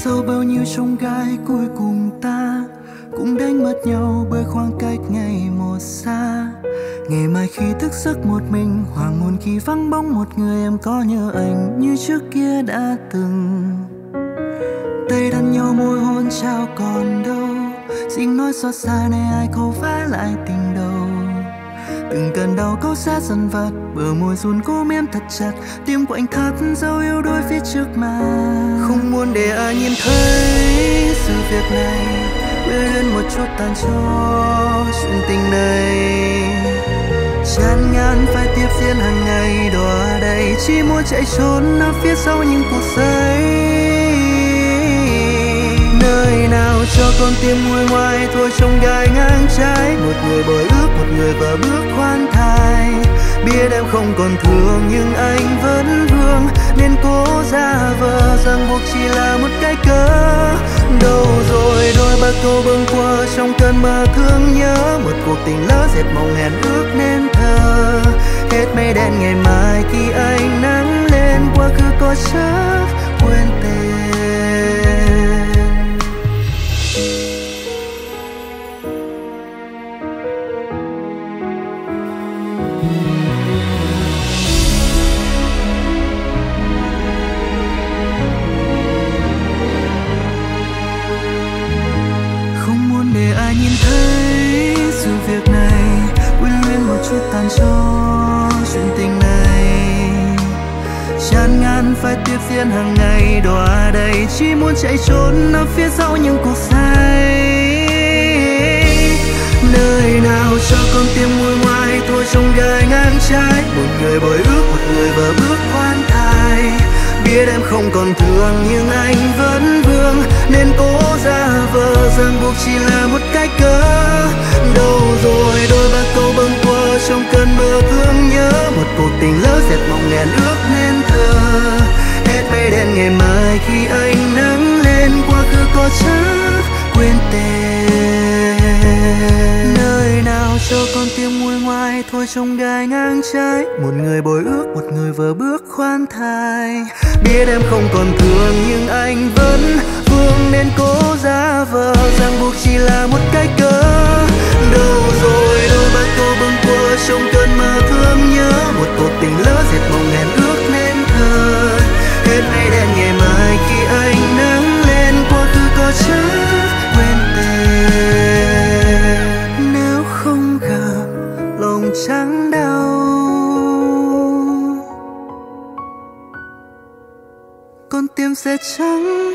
sau bao nhiêu sông gai cuối cùng ta cũng đánh mất nhau bởi khoảng cách ngày một xa. Ngày mai khi thức giấc một mình, hoàng hôn khi vắng bóng một người, em có nhớ anh như trước kia đã từng. Tay đan nhau môi hôn trao còn đâu xin nói xót xa này ai khâu phá lại tình đầu. Từng cơn đau câu xa dần vặt, bờ môi run cố miếm thật chặt, tim của anh thắt dấu yêu đôi phía trước mà muốn để ai nhìn thấy sự việc này. Quên lên một chút tàn cho chuyện tình này. Chán ngán phải tiếp diễn hàng ngày đọa đầy chỉ muốn chạy trốn ở phía sau những cuộc say. Nơi nào cho con tim nguôi ngoai, thôi trong gai ngang trái. Một người bồi ước, một người và bước khoan thai. Biết em không còn thương, nhưng anh vẫn vương ràng buộc chỉ là một cái cớ. Đâu rồi đôi ba câu bâng qua trong cơn mơ thương nhớ? Một cuộc tình lỡ dệt mộng hẹn ước nên thơ hết mây đen ngày mai khi ánh nắng lên, quá khứ có chắc quên ai nhìn thấy sự việc này quyến luyến một chút tàn cho chuyện tình này. Chán ngán phải tiếp diễn hàng ngày đọa đầy chỉ muốn chạy trốn ở phía sau những cuộc say. Nơi nào cho con tim nguôi ngoai thôi trong gai ngang trái. Một người bồi ước, một người vợ bước khoan thai. Biết em không còn thương, nhưng anh vẫn ràng buộc chỉ là một cái cớ. Đâu rồi, đôi ba câu bâng qua trong cơn mơ thương nhớ. Một cuộc tình lỡ dệt mộng nghẹn ước nên thơ hết mây đen ngày mai khi ánh nắng lên quá khứ có chắc quên tên. Nơi nào cho con tim nguôi ngoai, thôi trong gai ngang trái. Một người bồi ước, một người vừa bước khoan thai. Biết em không còn thương, nhưng anh vẫn vương nên cố ra vờ rằng buộc chỉ là một cái cớ. Đâu rồi đôi ba cô bâng quơ trong cơn mơ thương nhớ. Một cuộc tình lỡ dệt mộng hẹn ước nên thơ hết nay đen ngày mai khi anh nắng lên, quá khứ có chắc quên tên. Nếu không gặp lòng trắng đau. Con tim sẽ trắng